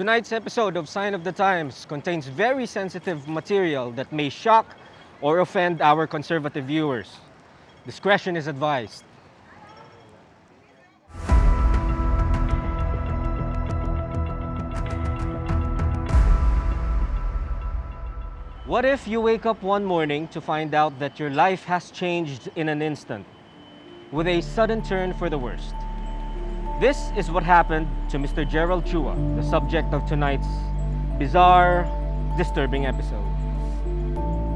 Tonight's episode of Sign of the Times contains very sensitive material that may shock or offend our conservative viewers. Discretion is advised. What if you wake up one morning to find out that your life has changed in an instant, with a sudden turn for the worst? This is what happened to Mr. Gerald Chua, the subject of tonight's bizarre, disturbing episode.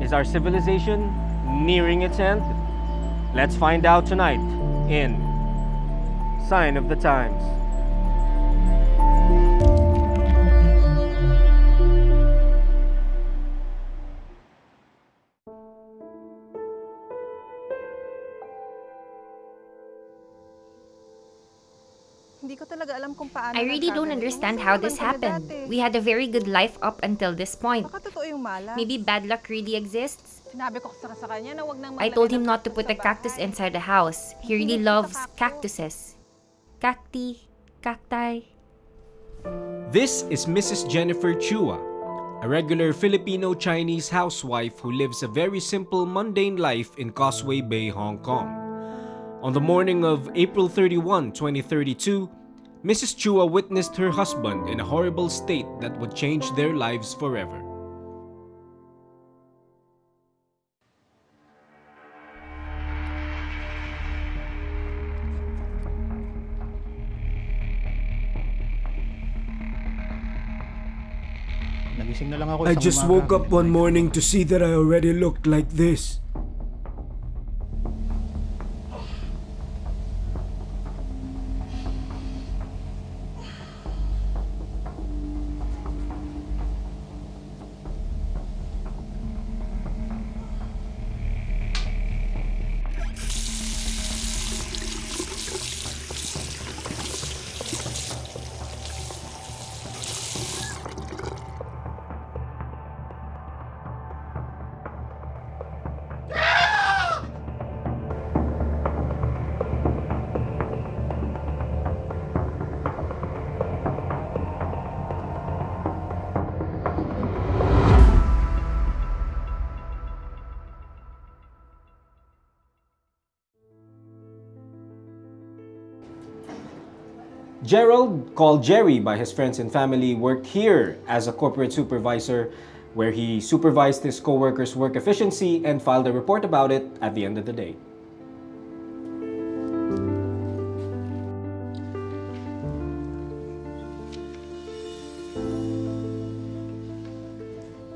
Is our civilization nearing its end? Let's find out tonight in Sign of the Times. Hindi ko talaga alam kung paano I really don't understand how this happened. We had a very good life up until this point. Baka totoo yung malas. Maybe bad luck really exists. Sinabi ko sa, kanya na wag nang I told him not to put a cactus inside the house. He really loves cactuses. Cacti, cacti. This is Mrs. Jennifer Chua, a regular Filipino Chinese housewife who lives a very simple, mundane life in Causeway Bay, Hong Kong. On the morning of April 31, 2032, Mrs. Chua witnessed her husband in a horrible state that would change their lives forever. Nagising na lang ako I just woke up one morning to see that I already looked like this. Gerald, called Jerry by his friends and family, worked here as a corporate supervisor where he supervised his coworkers' work efficiency and filed a report about it at the end of the day.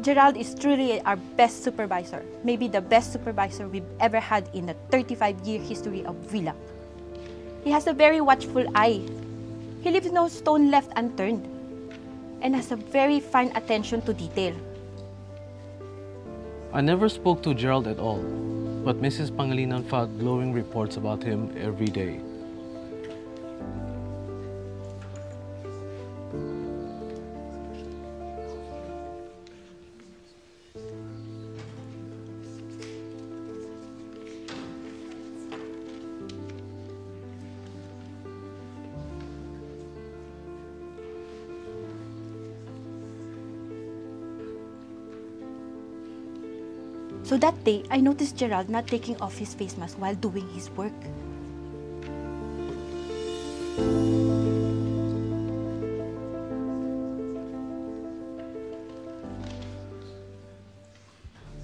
Gerald is truly our best supervisor, maybe the best supervisor we've ever had in the 35-year history of Villa. He has a very watchful eye. He leaves no stone left unturned and has a very fine attention to detail. I never spoke to Gerald at all, but Mrs. Pangilinan filed glowing reports about him every day. So that day, I noticed Gerald not taking off his face mask while doing his work.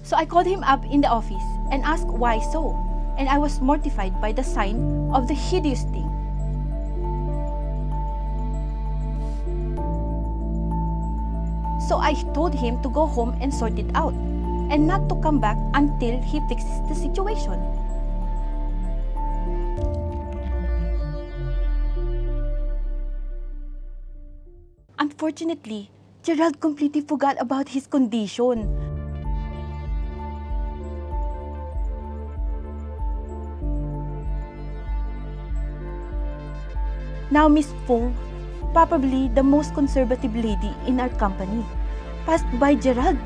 So I called him up in the office and asked why so, and I was mortified by the sign of the hideous thing. So I told him to go home and sort it out, and not to come back until he fixes the situation. Unfortunately, Gerald completely forgot about his condition. Now, Miss Fung, probably the most conservative lady in our company, passed by Gerald,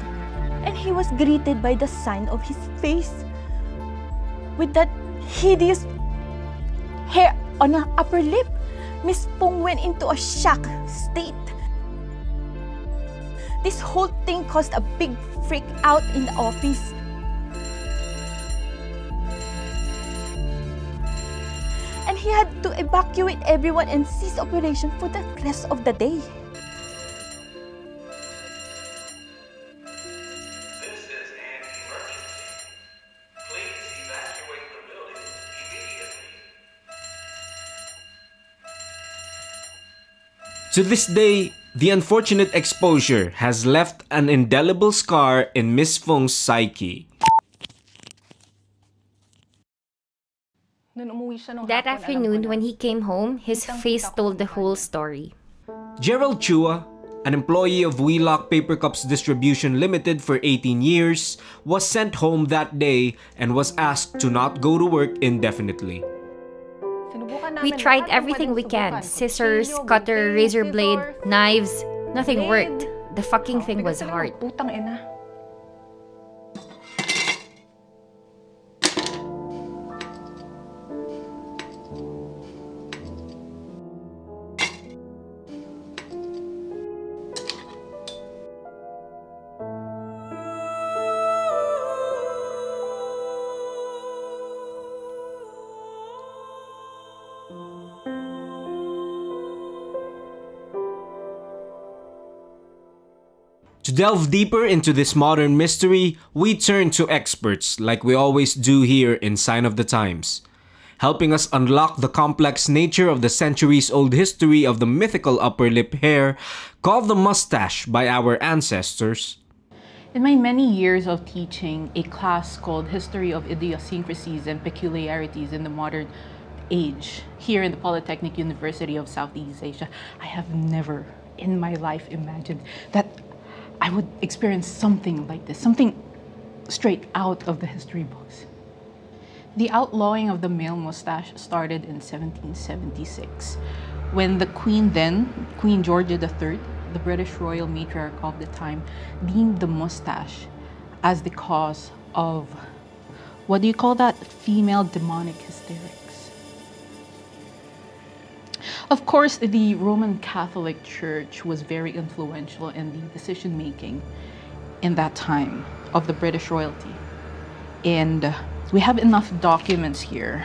and he was greeted by the sign of his face with that hideous hair on her upper lip. Miss Fung went into a shock state. This whole thing caused a big freak out in the office. And he had to evacuate everyone and cease operation for the rest of the day. To this day, the unfortunate exposure has left an indelible scar in Miss Feng's psyche. Nung umuwi siya nung That hapon, alam ko afternoon, when he came home, his face told the whole story. Gerald Chua, an employee of Wheelock Paper Cups Distribution Limited for 18 years, was sent home that day and was asked to not go to work indefinitely. We tried everything we can. Scissors, cutter, razor blade, knives. Nothing worked. The fucking thing was hard. Delve deeper into this modern mystery, we turn to experts like we always do here in Sign of the Times. Helping us unlock the complex nature of the centuries old history of the mythical upper lip hair, called the mustache by our ancestors, In my many years of teaching a class called History of Idiosyncrasies and Peculiarities in the Modern Age here in the Polytechnic University of Southeast Asia, I have never in my life imagined that I would experience something like this, something straight out of the history books. The outlawing of the male mustache started in 1776 when the Queen then, Queen Georgia III, the British royal matriarch of the time, deemed the mustache as the cause of what do you call that? Female demonic hysterics. Of course, the Roman Catholic Church was very influential in the decision making in that time of the British royalty. And uh, we have enough documents here.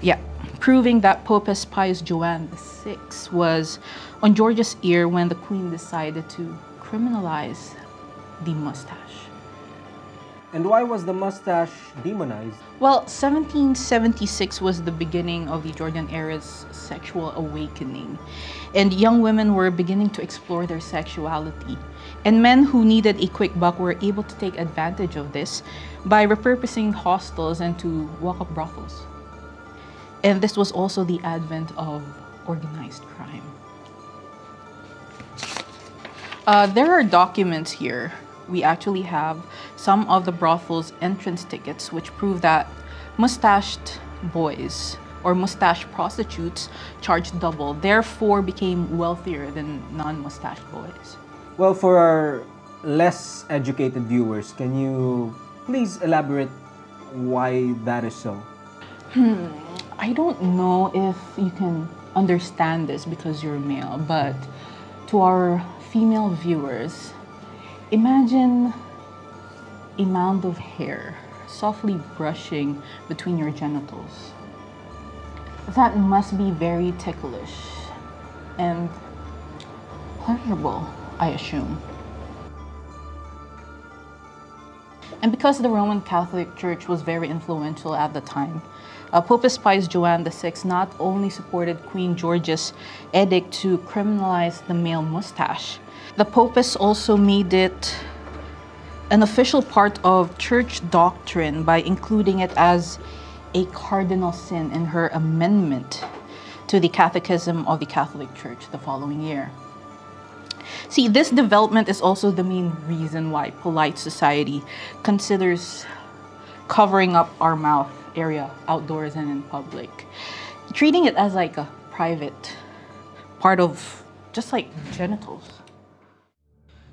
Yeah, proving that Pope Pius Joanne VI was on George's ear when the Queen decided to criminalize the mustache. And why was the mustache demonized? Well, 1776 was the beginning of the Georgian era's sexual awakening, and young women were beginning to explore their sexuality. And men who needed a quick buck were able to take advantage of this by repurposing hostels into walk up brothels. And this was also the advent of organized crime. Uh, there are documents here. We actually have some of the brothel's entrance tickets, which prove that mustached boys or mustache prostitutes charged double, therefore became wealthier than non-mustached boys. Well, for our less educated viewers, can you please elaborate why that is so? Hmm. I don't know if you can understand this because you're male, but to our female viewers, imagine a mound of hair softly brushing between your genitals. That must be very ticklish and pleasurable, I assume. And because the Roman Catholic Church was very influential at the time, uh, Pope Pius Joanne VI not only supported Queen George's edict to criminalize the male mustache, the Pope also made it an official part of church doctrine by including it as a cardinal sin in her amendment to the Catechism of the Catholic Church the following year. See, this development is also the main reason why polite society considers covering up our mouth area outdoors and in public, treating it as like a private part of just like genitals.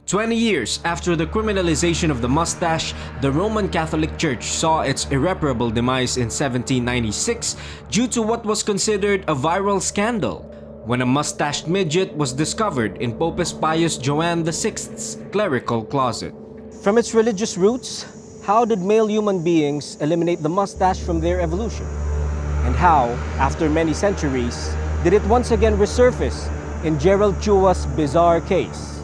20 years after the criminalization of the mustache, the Roman Catholic Church saw its irreparable demise in 1796 due to what was considered a viral scandal. when a mustached midget was discovered in Pope Pius Joanne VI's clerical closet. From its religious roots, how did male human beings eliminate the mustache from their evolution? And how, after many centuries, did it once again resurface in Gerald Chua's bizarre case?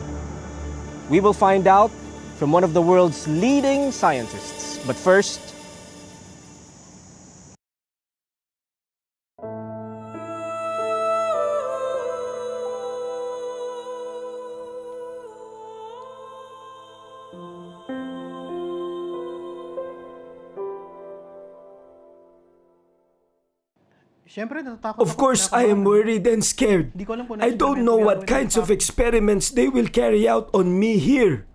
We will find out from one of the world's leading scientists. But first, Of course, I am worried and scared. I don't know what kinds of experiments they will carry out on me here.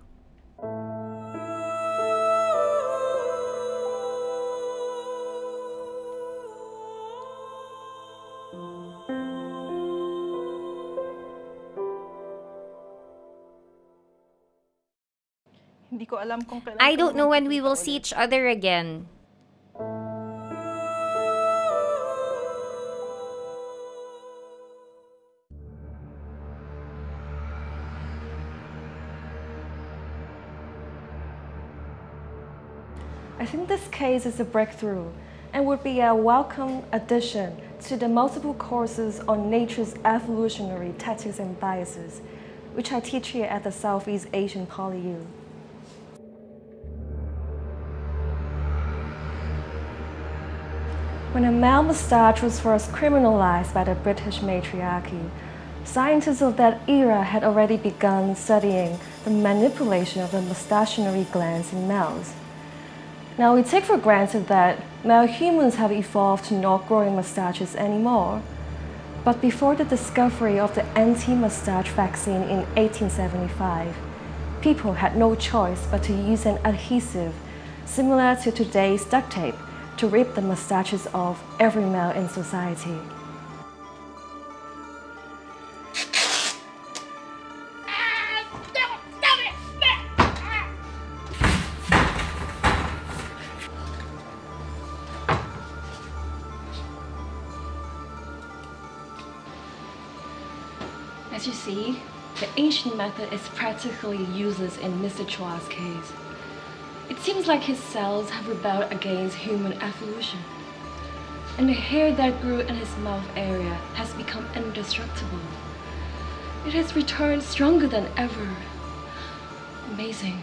Hindi ko alam kung kailan I don't know when we will see each other again. I think this case is a breakthrough and would be a welcome addition to the multiple courses on nature's evolutionary tactics and biases, which I teach here at the Southeast Asian PolyU. When a male moustache was first criminalized by the British matriarchy, scientists of that era had already begun studying the manipulation of the moustachinery glands in males. Now, we take for granted that male humans have evolved to not growing mustaches anymore. But before the discovery of the anti mustache vaccine in 1875, people had no choice but to use an adhesive similar to today's duct tape to rip the mustaches of every male in society. As you see, the ancient method is practically useless in Mr. Chua's case. It seems like his cells have rebelled against human evolution. And the hair that grew in his mouth area has become indestructible. It has returned stronger than ever. Amazing.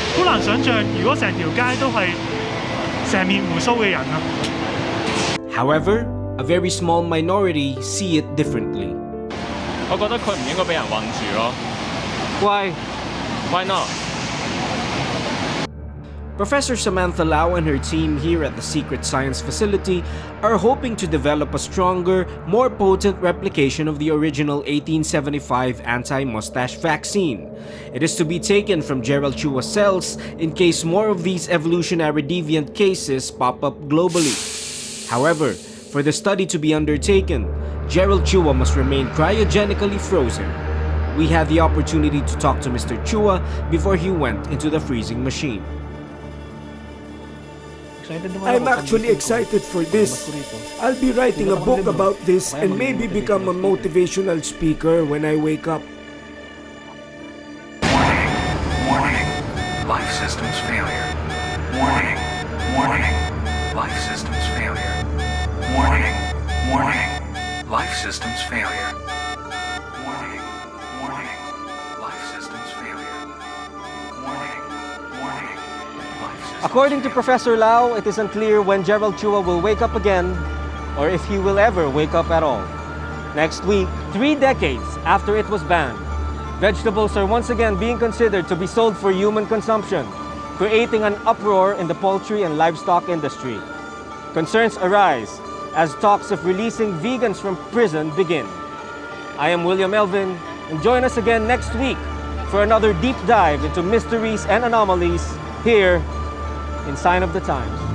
好難想像如果成條街都係成面胡鬚嘅人啊！However, a very small minority see it differently. 我覺得佢唔應該俾人困住咯。Why? Why not? Professor Samantha Lau and her team here at the Secret Science Facility are hoping to develop a stronger, more potent replication of the original 1875 anti-mustache vaccine. It is to be taken from Gerald Chua cells in case more of these evolutionary deviant cases pop up globally. However, for the study to be undertaken, Gerald Chua must remain cryogenically frozen. We had the opportunity to talk to Mr. Chua before he went into the freezing machine. I'm actually excited for this. I'll be writing a book about this and maybe become a motivational speaker when I wake up. According to Professor Lau, it is unclear when Gerald Chua will wake up again or if he will ever wake up at all. Next week, three decades after it was banned, vegetables are once again being considered to be sold for human consumption, creating an uproar in the poultry and livestock industry. Concerns arise as talks of releasing vegans from prison begin. I am William Elvin, and join us again next week for another deep dive into mysteries and anomalies here in Sign of the Times.